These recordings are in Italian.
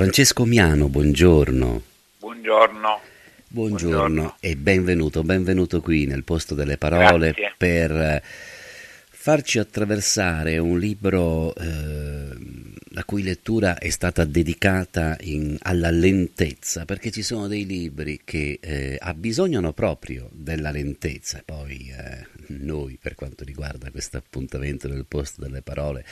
Francesco Miano, buongiorno. Buongiorno. Buongiorno, buongiorno. e benvenuto, benvenuto qui nel posto delle parole Grazie. per eh, farci attraversare un libro eh, la cui lettura è stata dedicata in, alla lentezza, perché ci sono dei libri che eh, abbisognano proprio della lentezza. Poi eh, noi, per quanto riguarda questo appuntamento del posto delle parole,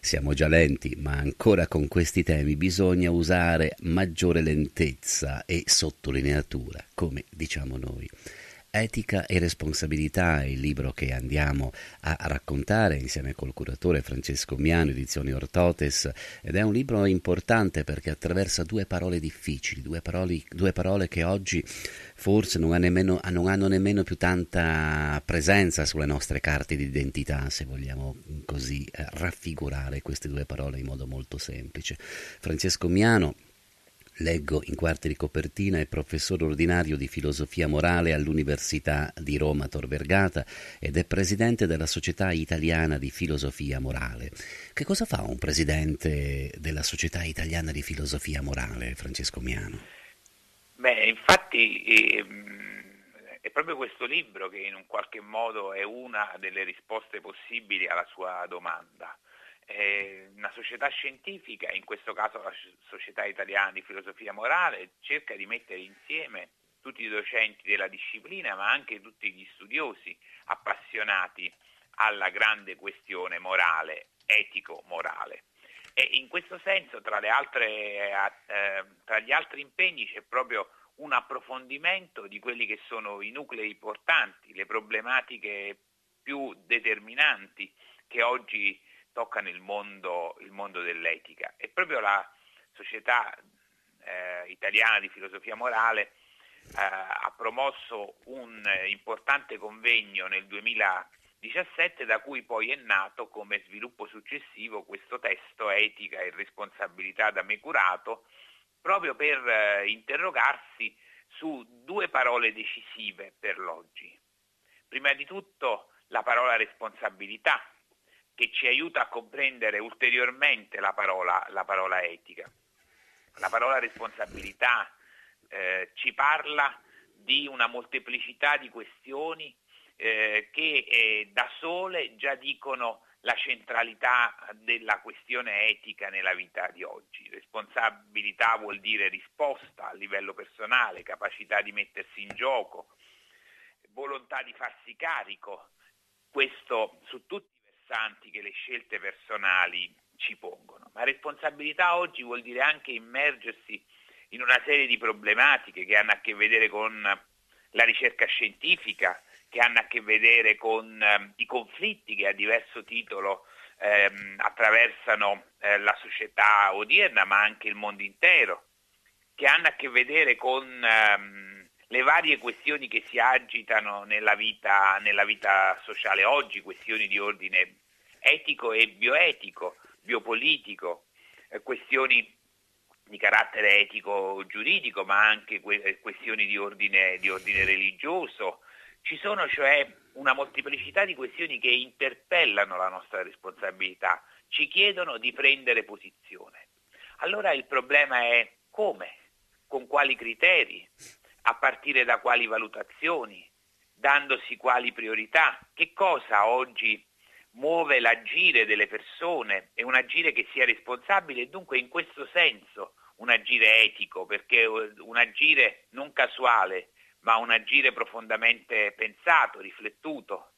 siamo già lenti, ma ancora con questi temi bisogna usare maggiore lentezza e sottolineatura, come diciamo noi. Etica e responsabilità è il libro che andiamo a raccontare insieme col curatore Francesco Miano, edizioni Ortotes, ed è un libro importante perché attraversa due parole difficili, due parole, due parole che oggi forse non, ha nemmeno, non, hanno nemmeno più tanta presenza sulle nostre carte d'identità, se vogliamo così eh, raffigurare queste due parole in modo molto semplice. Francesco Miano Leggo in quarti di copertina, è professore ordinario di filosofia morale all'Università di Roma Tor Vergata ed è presidente della Società Italiana di Filosofia Morale. Che cosa fa un presidente della Società Italiana di Filosofia Morale, Francesco Miano? Beh, infatti ehm, è proprio questo libro che in un qualche modo è una delle risposte possibili alla sua domanda eh, una società scientifica, in questo caso la Società Italiana di Filosofia Morale, cerca di mettere insieme tutti i docenti della disciplina, ma anche tutti gli studiosi appassionati alla grande questione morale, etico-morale. E in questo senso, tra, altre, eh, tra gli altri impegni, c'è proprio un approfondimento di quelli che sono i nuclei portanti, le problematiche più determinanti che oggi toccano il mondo, il mondo dell'etica. E proprio la Società eh, Italiana di Filosofia Morale eh, ha promosso un importante convegno nel 2017 da cui poi è nato come sviluppo successivo questo testo Etica e responsabilità da me curato, proprio per eh, interrogarsi su due parole decisive per l'oggi. Prima di tutto la parola responsabilità, che ci aiuta a comprendere ulteriormente la parola, la parola etica. La parola responsabilità eh, ci parla di una molteplicità di questioni eh, che eh, da sole già dicono la centralità della questione etica nella vita di oggi. Responsabilità vuol dire risposta a livello personale, capacità di mettersi in gioco, volontà di farsi carico, questo su tutti versanti che le scelte personali ci pongono. Ma responsabilità oggi vuol dire anche immergersi in una serie di problematiche che hanno a che vedere con la ricerca scientifica, che hanno a che vedere con eh, i conflitti che a diverso titolo ehm, attraversano eh, la società odierna, ma anche il mondo intero, che hanno a che vedere con ehm, le varie questioni che si agitano nella vita, nella vita sociale oggi, questioni di ordine etico e bioetico, biopolitico, eh, questioni di carattere etico-giuridico, ma anche que- questioni di ordine, di ordine religioso. Ci sono cioè una molteplicità di questioni che interpellano la nostra responsabilità, ci chiedono di prendere posizione. Allora il problema è come, con quali criteri, a partire da quali valutazioni, dandosi quali priorità, che cosa oggi muove l'agire delle persone? E un agire che sia responsabile? E dunque in questo senso un agire etico, perché un agire non casuale, ma un agire profondamente pensato, riflettuto,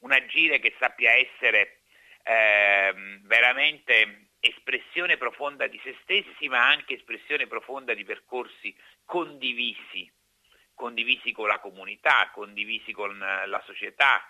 un agire che sappia essere eh, veramente espressione profonda di se stessi, ma anche espressione profonda di percorsi condivisi, condivisi con la comunità, condivisi con la società,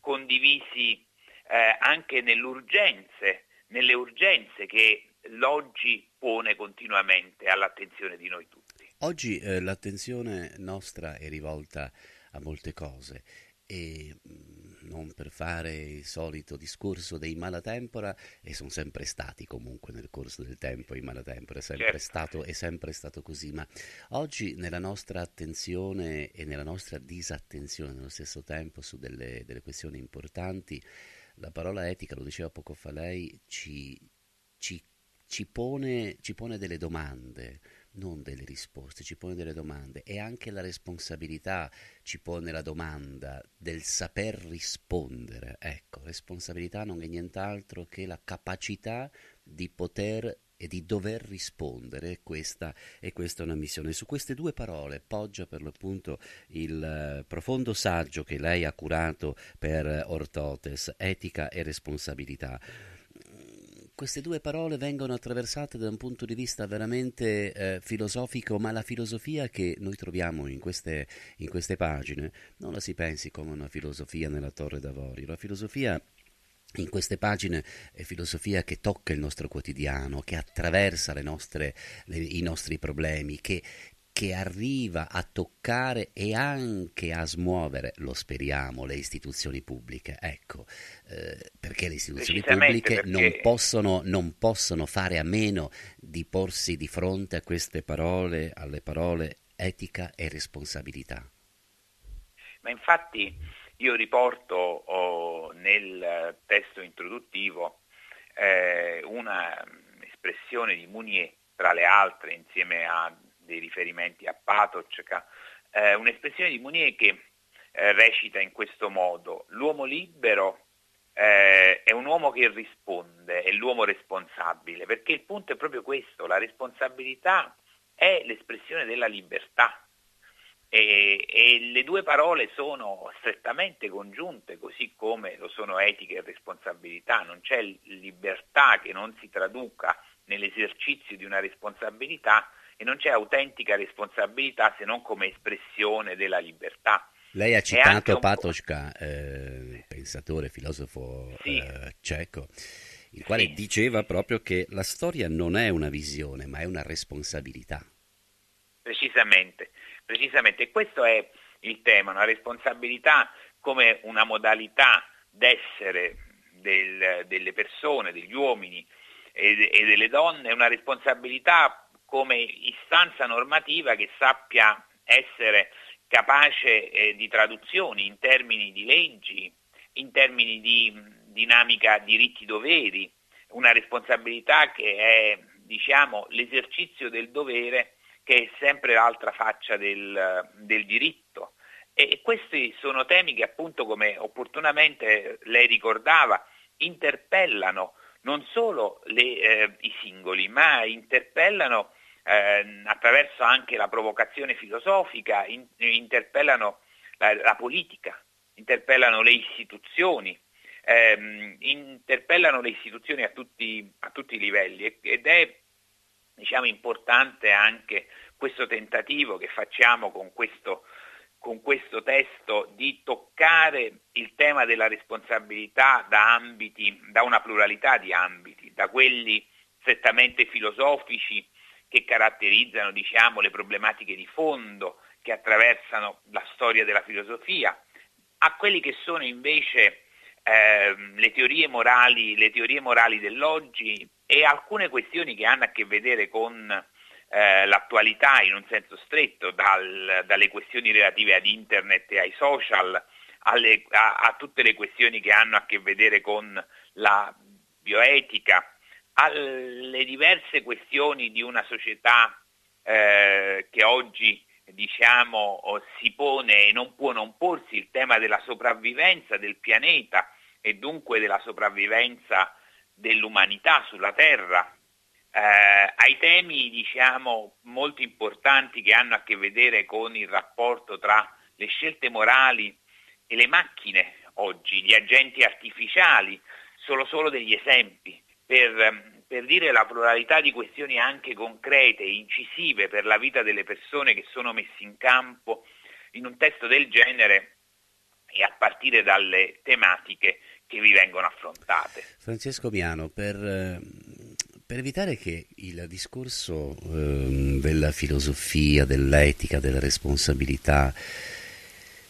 condivisi eh, anche nelle urgenze, nelle urgenze che l'oggi pone continuamente all'attenzione di noi tutti. Oggi eh, l'attenzione nostra è rivolta a molte cose e mm, non per fare il solito discorso dei malatempora, e sono sempre stati comunque nel corso del tempo i malatempora, è sempre, certo. stato, è sempre stato così, ma oggi nella nostra attenzione e nella nostra disattenzione nello stesso tempo su delle, delle questioni importanti, la parola etica, lo diceva poco fa lei, ci, ci ci pone, ci pone delle domande non delle risposte, ci pone delle domande e anche la responsabilità ci pone la domanda del saper rispondere. Ecco, responsabilità non è nient'altro che la capacità di poter e di dover rispondere, questa, e questa è una missione. Su queste due parole poggia per l'appunto il uh, profondo saggio che lei ha curato per Ortotes, etica e responsabilità queste due parole vengono attraversate da un punto di vista veramente eh, filosofico, ma la filosofia che noi troviamo in queste, in queste pagine non la si pensi come una filosofia nella Torre d'Avorio, la filosofia in queste pagine è filosofia che tocca il nostro quotidiano, che attraversa nostre, le, i nostri problemi, che, che arriva a toccare e anche a smuovere, lo speriamo, le istituzioni pubbliche. Ecco, eh, perché le istituzioni pubbliche perché... non, possono, non possono fare a meno di porsi di fronte a queste parole, alle parole etica e responsabilità. Ma infatti io riporto oh, nel testo introduttivo eh, una espressione di Mounier, tra le altre, insieme a dei riferimenti a Patočka, eh, un'espressione di Mounier che eh, recita in questo modo, l'uomo libero eh, è un uomo che risponde, è l'uomo responsabile, perché il punto è proprio questo, la responsabilità è l'espressione della libertà. E, e, le due parole sono strettamente congiunte, così come lo sono etica e responsabilità. Non c'è libertà che non si traduca nell'esercizio di una responsabilità e non c'è autentica responsabilità se non come espressione della libertà. Lei ha citato Patočka, eh, pensatore, filosofo sì. eh, ceco, il quale sì. diceva proprio che la storia non è una visione, ma è una responsabilità. Precisamente, precisamente. questo è il tema, una responsabilità come una modalità d'essere del, delle persone, degli uomini e, e delle donne, una responsabilità come istanza normativa che sappia essere capace eh, di traduzioni in termini di leggi, in termini di dinamica diritti-doveri, una responsabilità che è diciamo, l'esercizio del dovere che è sempre l'altra faccia del, del diritto. E questi sono temi che appunto, come opportunamente lei ricordava, interpellano non solo le, eh, i singoli, ma interpellano eh, attraverso anche la provocazione filosofica, in, interpellano la, la, politica, interpellano le istituzioni, ehm, interpellano le istituzioni a tutti, a tutti i livelli. Ed è diciamo, importante anche questo tentativo che facciamo con questo, con questo testo di toccare il tema della responsabilità da ambiti, da una pluralità di ambiti, da quelli strettamente filosofici che caratterizzano diciamo, le problematiche di fondo che attraversano la storia della filosofia, a quelli che sono invece eh, le, teorie morali, le teorie morali dell'oggi e alcune questioni che hanno a che vedere con eh, l'attualità in un senso stretto, dal, dalle questioni relative ad internet e ai social, alle, a, a tutte le questioni che hanno a che vedere con la bioetica, alle diverse questioni di una società eh, che oggi diciamo, si pone e non può non porsi il tema della sopravvivenza del pianeta e dunque della sopravvivenza dell'umanità sulla Terra, eh, ai temi diciamo, molto importanti che hanno a che vedere con il rapporto tra le scelte morali e le macchine oggi, gli agenti artificiali, sono solo degli esempi per, per dire la pluralità di questioni anche concrete incisive per la vita delle persone che sono messe in campo in un testo del genere e a partire dalle tematiche che vi vengono affrontate. Francesco Miano, per, ehm, per evitare che il discorso eh, della filosofia, dell'etica, della responsabilità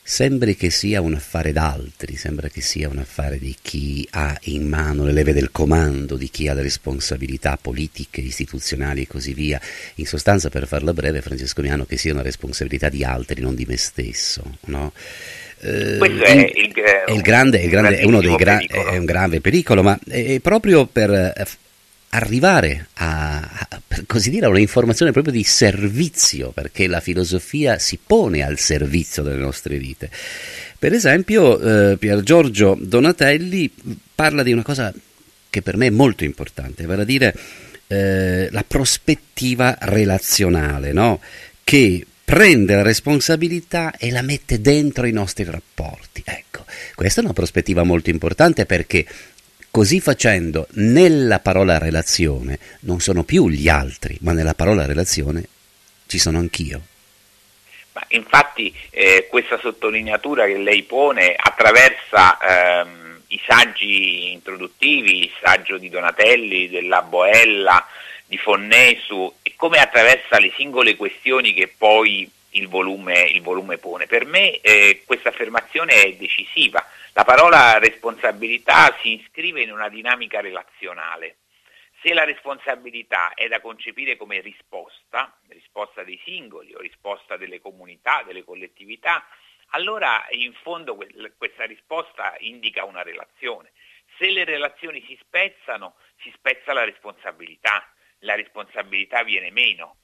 sembri che sia un affare d'altri, sembra che sia un affare di chi ha in mano le leve del comando, di chi ha le responsabilità politiche, istituzionali e così via. In sostanza, per farla breve, Francesco Miano, che sia una responsabilità di altri, non di me stesso. No? Eh, Questo è, il, è, il grande, è, il grande, è, uno dei gra- è un grave pericolo, ma è proprio per arrivare a, a, per così dire, a un'informazione proprio di servizio, perché la filosofia si pone al servizio delle nostre vite. Per esempio, eh, Pier Giorgio Donatelli parla di una cosa che per me è molto importante, vale a dire eh, la prospettiva relazionale, no? che prende la responsabilità e la mette dentro i nostri rapporti. Ecco, questa è una prospettiva molto importante perché così facendo nella parola relazione non sono più gli altri, ma nella parola relazione ci sono anch'io. Ma infatti eh, questa sottolineatura che lei pone attraversa ehm, i saggi introduttivi, il saggio di Donatelli, della Boella, di Fonnesu e come attraversa le singole questioni che poi il volume, il volume pone. Per me eh, questa affermazione è decisiva. La parola responsabilità si iscrive in una dinamica relazionale. Se la responsabilità è da concepire come risposta, risposta dei singoli o risposta delle comunità, delle collettività, allora in fondo questa risposta indica una relazione. Se le relazioni si spezzano, si spezza la responsabilità la responsabilità viene meno.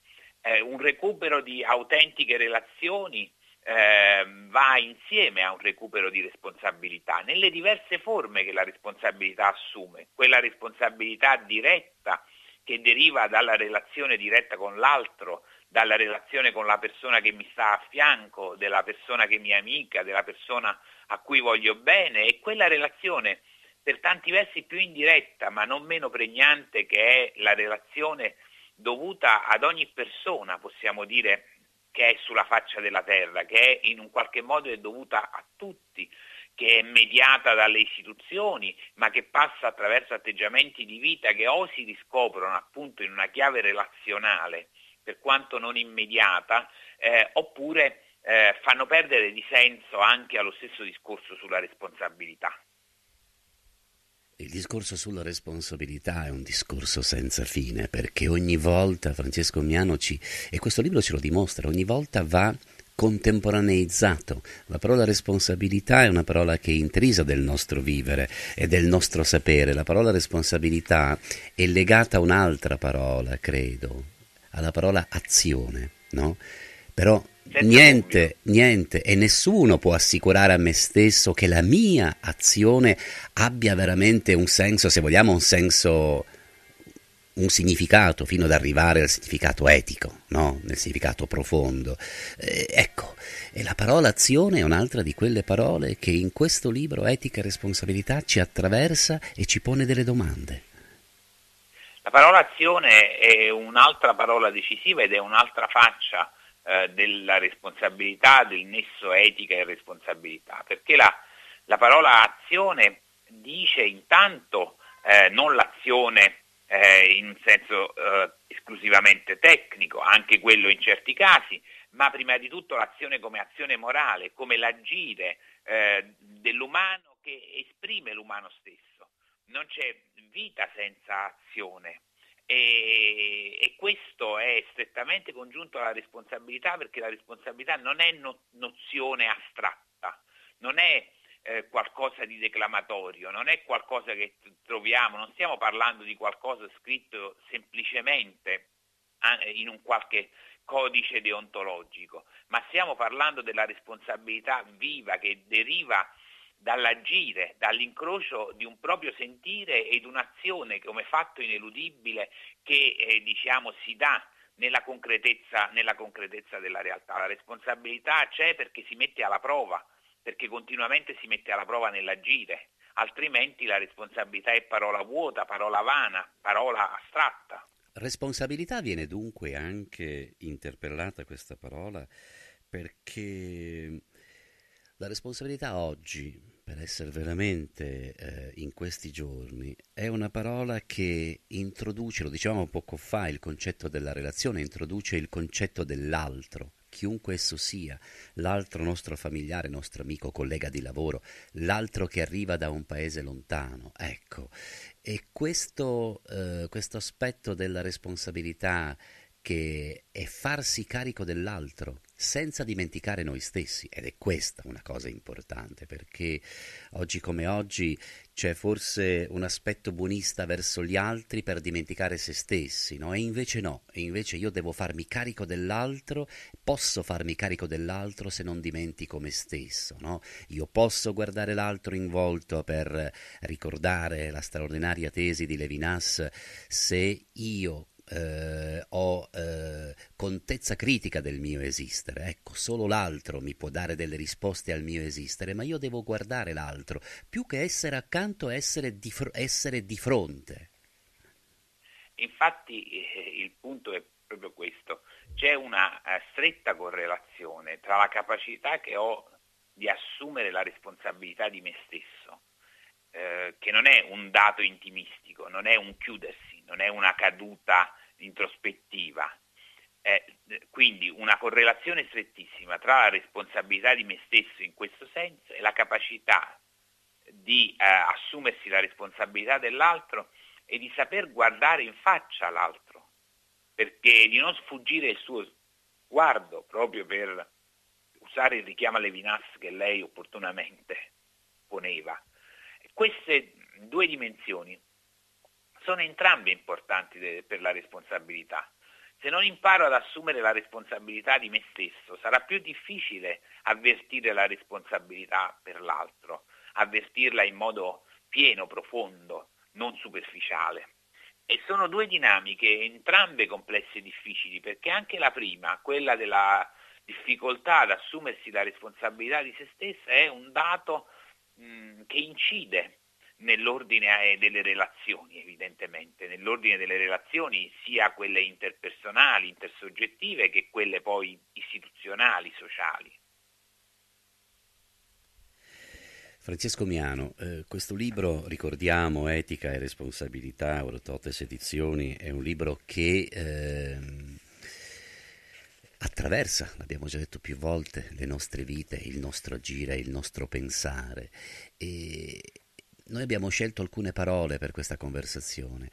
Eh, un recupero di autentiche relazioni eh, va insieme a un recupero di responsabilità nelle diverse forme che la responsabilità assume, quella responsabilità diretta che deriva dalla relazione diretta con l'altro, dalla relazione con la persona che mi sta a fianco, della persona che mi amica, della persona a cui voglio bene e quella relazione per tanti versi più indiretta ma non meno pregnante che è la relazione dovuta ad ogni persona, possiamo dire, che è sulla faccia della terra, che in un qualche modo è dovuta a tutti, che è mediata dalle istituzioni, ma che passa attraverso atteggiamenti di vita che o si riscoprono appunto in una chiave relazionale, per quanto non immediata, eh, oppure eh, fanno perdere di senso anche allo stesso discorso sulla responsabilità. Il discorso sulla responsabilità è un discorso senza fine, perché ogni volta Francesco Miano ci, e questo libro ce lo dimostra, ogni volta va contemporaneizzato. La parola responsabilità è una parola che è intrisa del nostro vivere e del nostro sapere. La parola responsabilità è legata a un'altra parola, credo, alla parola azione, no? Però niente, niente e nessuno può assicurare a me stesso che la mia azione abbia veramente un senso, se vogliamo un senso, un significato, fino ad arrivare al significato etico, no? nel significato profondo. Eh, ecco, e la parola azione è un'altra di quelle parole che in questo libro Etica e responsabilità ci attraversa e ci pone delle domande. La parola azione è un'altra parola decisiva ed è un'altra faccia eh, della responsabilità, del nesso etica e responsabilità, perché la, la parola azione dice intanto eh, non l'azione eh, in un senso eh, esclusivamente tecnico, anche quello in certi casi, ma prima di tutto l'azione come azione morale, come l'agire eh, dell'umano che esprime l'umano stesso. Non c'è vita senza azione, e, e, questo è strettamente congiunto alla responsabilità perché la responsabilità non è no, nozione astratta, non è eh, qualcosa di declamatorio, non è qualcosa che troviamo, non stiamo parlando di qualcosa scritto semplicemente in un qualche codice deontologico, ma stiamo parlando della responsabilità viva che deriva dall'agire, dall'incrocio di un proprio sentire ed un'azione come fatto ineludibile che eh, diciamo, si dà nella concretezza, nella concretezza della realtà. La responsabilità c'è perché si mette alla prova, perché continuamente si mette alla prova nell'agire, altrimenti la responsabilità è parola vuota, parola vana, parola astratta. Responsabilità viene dunque anche interpellata questa parola perché la responsabilità oggi, per essere veramente eh, in questi giorni, è una parola che introduce, lo dicevamo poco fa, il concetto della relazione, introduce il concetto dell'altro, chiunque esso sia, l'altro nostro familiare, nostro amico, collega di lavoro, l'altro che arriva da un paese lontano. Ecco, e questo, eh, questo aspetto della responsabilità che è farsi carico dell'altro senza dimenticare noi stessi ed è questa una cosa importante perché oggi come oggi c'è forse un aspetto buonista verso gli altri per dimenticare se stessi, no? E invece no, e invece io devo farmi carico dell'altro, posso farmi carico dell'altro se non dimentico me stesso, no? Io posso guardare l'altro in volto per ricordare la straordinaria tesi di Levinas se io eh, ho eh, contezza critica del mio esistere. Ecco, solo l'altro mi può dare delle risposte al mio esistere, ma io devo guardare l'altro, più che essere accanto, essere di, fr- essere di fronte. Infatti eh, il punto è proprio questo, c'è una eh, stretta correlazione tra la capacità che ho di assumere la responsabilità di me stesso, eh, che non è un dato intimistico, non è un chiudersi, non è una caduta introspettiva. Eh, quindi una correlazione strettissima tra la responsabilità di me stesso in questo senso e la capacità di eh, assumersi la responsabilità dell'altro e di saper guardare in faccia l'altro, perché di non sfuggire il suo sguardo proprio per usare il richiamo alle Levinas che lei opportunamente poneva. Queste due dimensioni sono entrambe importanti de- per la responsabilità. Se non imparo ad assumere la responsabilità di me stesso, sarà più difficile avvertire la responsabilità per l'altro, avvertirla in modo pieno, profondo, non superficiale. E sono due dinamiche, entrambe complesse e difficili, perché anche la prima, quella della difficoltà ad assumersi la responsabilità di se stessa, è un dato mh, che incide nell'ordine eh, delle relazioni, evidentemente, nell'ordine delle relazioni sia quelle interpersonali, intersoggettive, che quelle poi istituzionali, sociali. Francesco Miano, eh, questo libro, ricordiamo, Etica e responsabilità, Orototes Edizioni, è un libro che eh, attraversa, l'abbiamo già detto più volte, le nostre vite, il nostro agire, il nostro pensare e, noi abbiamo scelto alcune parole per questa conversazione,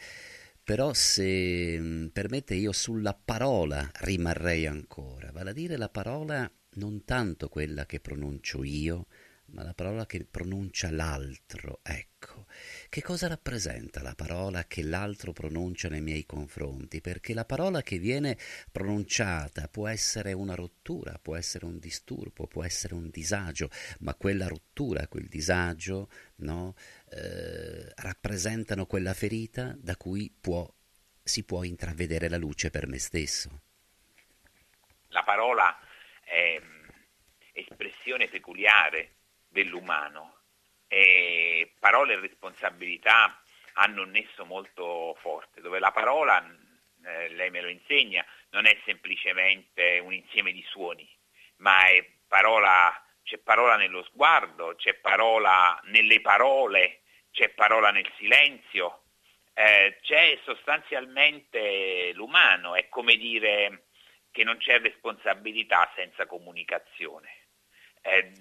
però se mm, permette io sulla parola rimarrei ancora, vale a dire la parola non tanto quella che pronuncio io, ma la parola che pronuncia l'altro, ecco. Che cosa rappresenta la parola che l'altro pronuncia nei miei confronti? Perché la parola che viene pronunciata può essere una rottura, può essere un disturbo, può essere un disagio, ma quella rottura, quel disagio, no, eh, rappresentano quella ferita da cui può, si può intravedere la luce per me stesso. La parola è espressione peculiare dell'umano. E parole e responsabilità hanno un nesso molto forte, dove la parola, eh, lei me lo insegna, non è semplicemente un insieme di suoni, ma è parola, c'è parola nello sguardo, c'è parola nelle parole, c'è parola nel silenzio, eh, c'è sostanzialmente l'umano, è come dire che non c'è responsabilità senza comunicazione. Eh,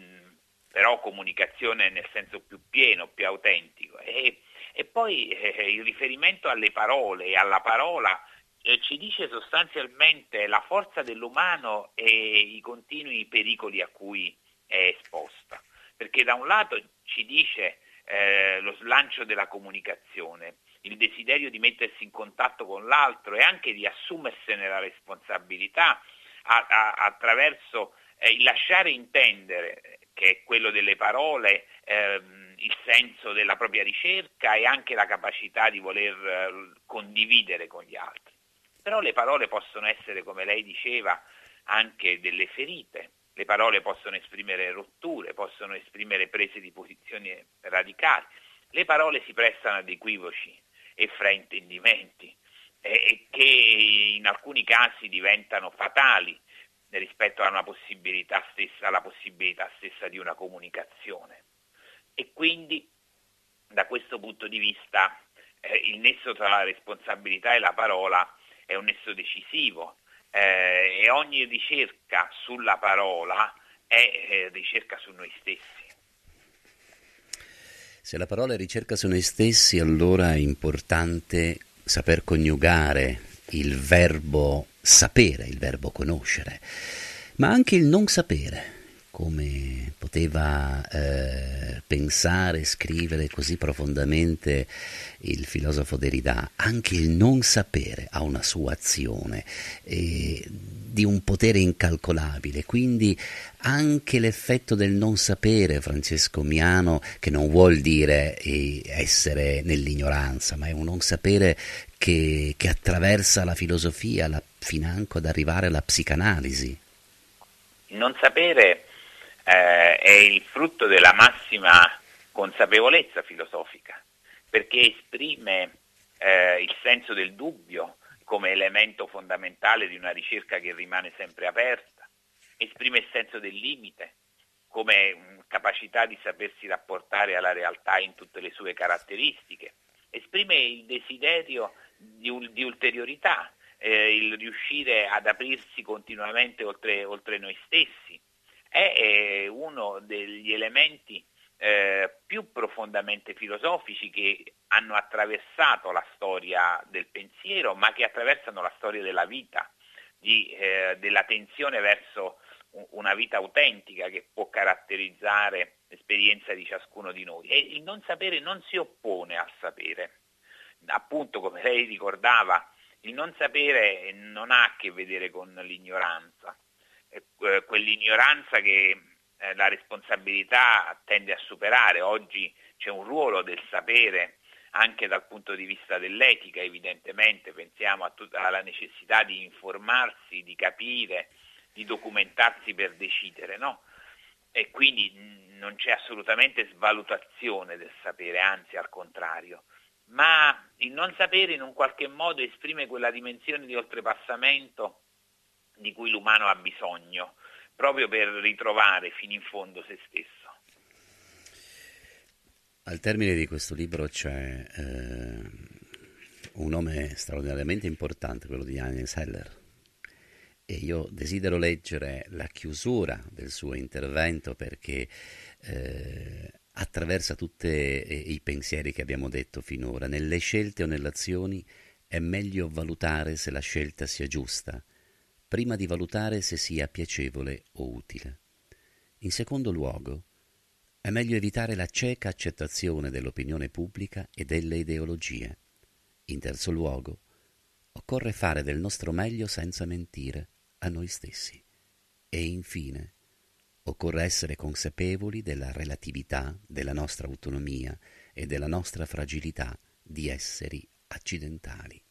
però comunicazione nel senso più pieno, più autentico. E, e poi eh, il riferimento alle parole e alla parola eh, ci dice sostanzialmente la forza dell'umano e i continui pericoli a cui è esposta. Perché da un lato ci dice eh, lo slancio della comunicazione, il desiderio di mettersi in contatto con l'altro e anche di assumersene la responsabilità a, a, attraverso eh, il lasciare intendere che è quello delle parole, ehm, il senso della propria ricerca e anche la capacità di voler eh, condividere con gli altri. Però le parole possono essere, come lei diceva, anche delle ferite, le parole possono esprimere rotture, possono esprimere prese di posizioni radicali, le parole si prestano ad equivoci e fraintendimenti eh, che in alcuni casi diventano fatali rispetto alla possibilità stessa, alla possibilità stessa di una comunicazione. E quindi da questo punto di vista eh, il nesso tra la responsabilità e la parola è un nesso decisivo eh, e ogni ricerca sulla parola è eh, ricerca su noi stessi. Se la parola è ricerca su noi stessi, allora è importante saper coniugare il verbo sapere, il verbo conoscere, ma anche il non sapere, come poteva eh, pensare, scrivere così profondamente il filosofo Derrida, anche il non sapere ha una sua azione eh, di un potere incalcolabile, quindi anche l'effetto del non sapere, Francesco Miano, che non vuol dire eh, essere nell'ignoranza, ma è un non sapere che, che attraversa la filosofia, la, financo ad arrivare alla psicanalisi. Non sapere eh, è il frutto della massima consapevolezza filosofica, perché esprime eh, il senso del dubbio come elemento fondamentale di una ricerca che rimane sempre aperta, esprime il senso del limite come capacità di sapersi rapportare alla realtà in tutte le sue caratteristiche, esprime il desiderio di, di ulteriorità, eh, il riuscire ad aprirsi continuamente oltre, oltre noi stessi, è uno degli elementi eh, più profondamente filosofici che hanno attraversato la storia del pensiero, ma che attraversano la storia della vita, di, eh, della tensione verso una vita autentica che può caratterizzare l'esperienza di ciascuno di noi. E il non sapere non si oppone al sapere. Appunto, come lei ricordava, il non sapere non ha a che vedere con l'ignoranza, eh, quell'ignoranza che eh, la responsabilità tende a superare. Oggi c'è un ruolo del sapere anche dal punto di vista dell'etica, evidentemente, pensiamo tut- alla necessità di informarsi, di capire, di documentarsi per decidere, no? E quindi non c'è assolutamente svalutazione del sapere, anzi al contrario. Ma il non sapere in un qualche modo esprime quella dimensione di oltrepassamento di cui l'umano ha bisogno, proprio per ritrovare fino in fondo se stesso. Al termine di questo libro c'è eh, un nome straordinariamente importante, quello di Agnes Heller. E io desidero leggere la chiusura del suo intervento perché eh, attraversa tutti i pensieri che abbiamo detto finora. Nelle scelte o nelle azioni è meglio valutare se la scelta sia giusta prima di valutare se sia piacevole o utile. In secondo luogo, è meglio evitare la cieca accettazione dell'opinione pubblica e delle ideologie. In terzo luogo, occorre fare del nostro meglio senza mentire a noi stessi. E infine, occorre essere consapevoli della relatività della nostra autonomia e della nostra fragilità di esseri accidentali.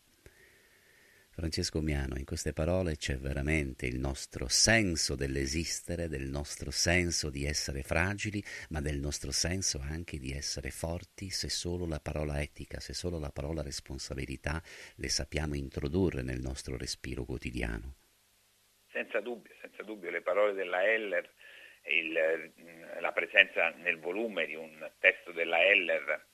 Francesco Miano, in queste parole c'è veramente il nostro senso dell'esistere, del nostro senso di essere fragili, ma del nostro senso anche di essere forti se solo la parola etica, se solo la parola responsabilità le sappiamo introdurre nel nostro respiro quotidiano. Senza dubbio, senza dubbio, le parole della Heller, il, la presenza nel volume di un testo della Heller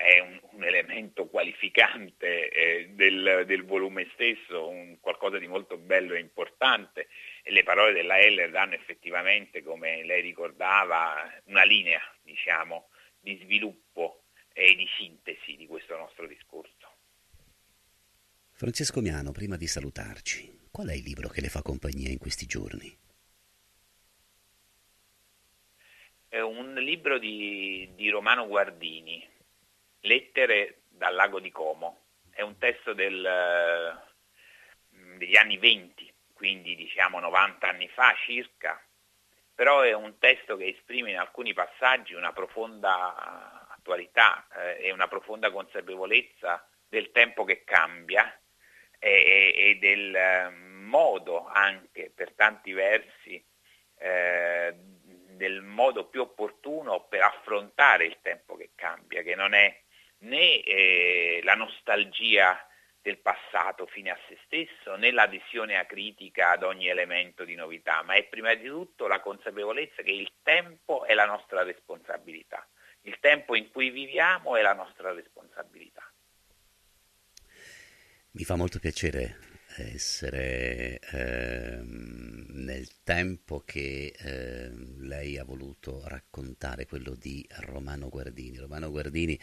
è un, un elemento qualificante eh, del, del, volume stesso, un, qualcosa di molto bello e importante e le parole della Heller danno effettivamente, come lei ricordava, una linea diciamo, di sviluppo e di sintesi di questo nostro discorso. Francesco Miano, prima di salutarci, qual è il libro che le fa compagnia in questi giorni? È un libro di, di Romano Guardini, Lettere dal lago di Como. È un testo del, eh, degli anni 20, quindi diciamo 90 anni fa circa, però è un testo che esprime in alcuni passaggi una profonda attualità eh, e una profonda consapevolezza del tempo che cambia e, e del eh, modo anche per tanti versi eh, del modo più opportuno per affrontare il tempo che cambia, che non è né eh, la nostalgia del passato fine a se stesso, né l'adesione acritica ad ogni elemento di novità, ma è prima di tutto la consapevolezza che il tempo è la nostra responsabilità, il tempo in cui viviamo è la nostra responsabilità. Mi fa molto piacere essere eh, nel tempo che eh, lei ha voluto raccontare, quello di Romano Guardini. Romano Guardini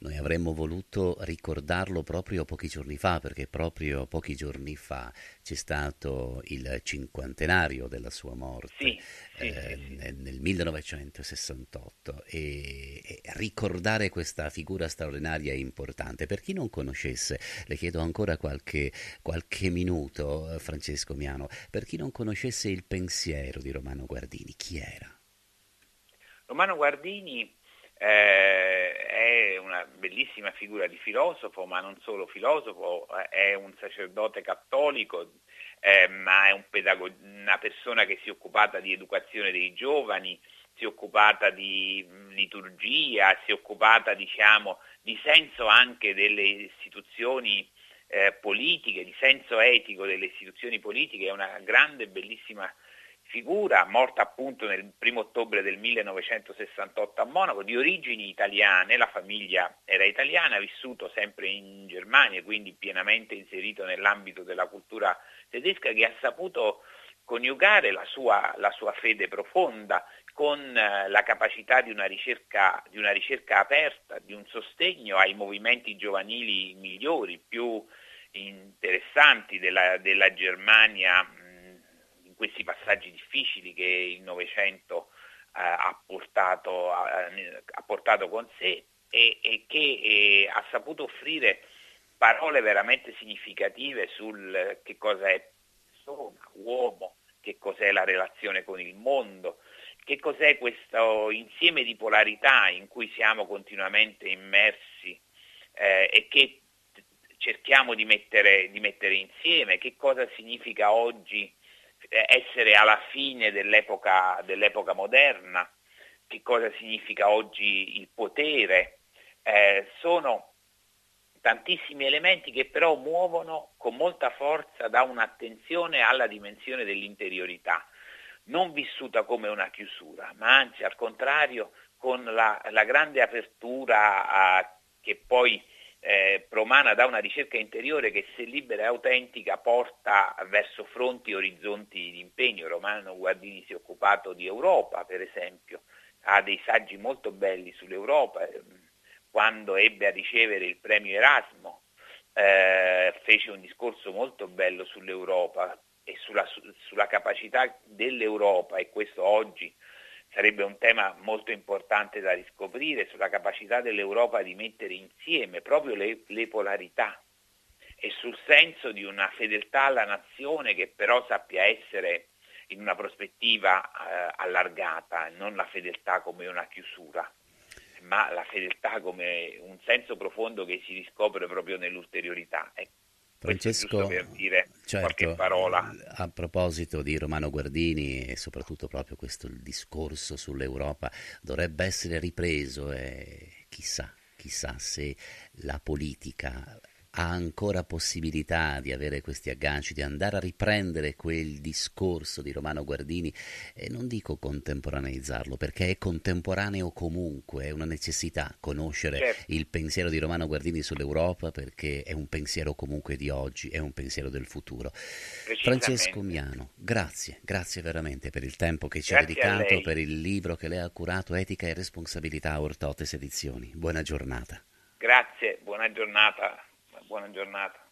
Noi avremmo voluto ricordarlo proprio pochi giorni fa, perché proprio pochi giorni fa c'è stato il cinquantenario della sua morte sì, sì, eh, sì, nel 1968 e, e, ricordare questa figura straordinaria è importante. Per chi non conoscesse, le chiedo ancora qualche, qualche minuto, eh, Francesco Miano, per chi non conoscesse il pensiero di Romano Guardini, chi era? Romano Guardini eh, è una bellissima figura di filosofo, ma non solo filosofo, è un sacerdote cattolico, eh, ma è un pedago- una persona che si è occupata di educazione dei giovani, si è occupata di liturgia, si è occupata diciamo, di senso anche delle istituzioni eh, politiche, di senso etico delle istituzioni politiche, è una grande e bellissima figura, morta appunto nel primo ottobre del 1968 a Monaco, di origini italiane, la famiglia era italiana, vissuto sempre in Germania, quindi pienamente inserito nell'ambito della cultura tedesca, che ha saputo coniugare la sua, la sua fede profonda con eh, la capacità di una, ricerca, di una ricerca aperta, di un sostegno ai movimenti giovanili migliori, più interessanti della, della Germania questi passaggi difficili che il Novecento eh, ha, portato, ha, ha, portato, con sé e, e che eh, ha saputo offrire parole veramente significative sul che cosa è persona, uomo, che cos'è la relazione con il mondo, che cos'è questo insieme di polarità in cui siamo continuamente immersi eh, e che cerchiamo di mettere, di mettere, insieme, che cosa significa oggi eh, essere alla fine dell'epoca, dell'epoca moderna, che cosa significa oggi il potere, eh, sono tantissimi elementi che però muovono con molta forza da un'attenzione alla dimensione dell'interiorità, non vissuta come una chiusura, ma anzi al contrario con la, la grande apertura a, che poi eh, promana da una ricerca interiore che se libera e autentica porta verso fronti e orizzonti di impegno. Romano Guardini si è occupato di Europa, per esempio, ha dei saggi molto belli sull'Europa, ehm, quando ebbe a ricevere il premio Erasmo eh, fece un discorso molto bello sull'Europa e sulla, sulla capacità dell'Europa, e questo oggi sarebbe un tema molto importante da riscoprire sulla capacità dell'Europa di mettere insieme proprio le, le polarità e sul senso di una fedeltà alla nazione che però sappia essere in una prospettiva eh, allargata, non la fedeltà come una chiusura, ma la fedeltà come un senso profondo che si riscopre proprio nell'ulteriorità. Ecco. Francesco, per dire certo, parola. a proposito di Romano Guardini e soprattutto proprio questo discorso sull'Europa dovrebbe essere ripreso e chissà, chissà se la politica ha ancora possibilità di avere questi agganci, di andare a riprendere quel discorso di Romano Guardini e non dico contemporaneizzarlo perché è contemporaneo comunque, è una necessità conoscere certo. il pensiero di Romano Guardini sull'Europa perché è un pensiero comunque di oggi, è un pensiero del futuro. Francesco Miano, grazie, grazie veramente per il tempo che ci grazie ha dedicato, per il libro che lei ha curato, Etica e Responsabilità Ortotes Edizioni. Buona giornata. Grazie, buona giornata buona giornata.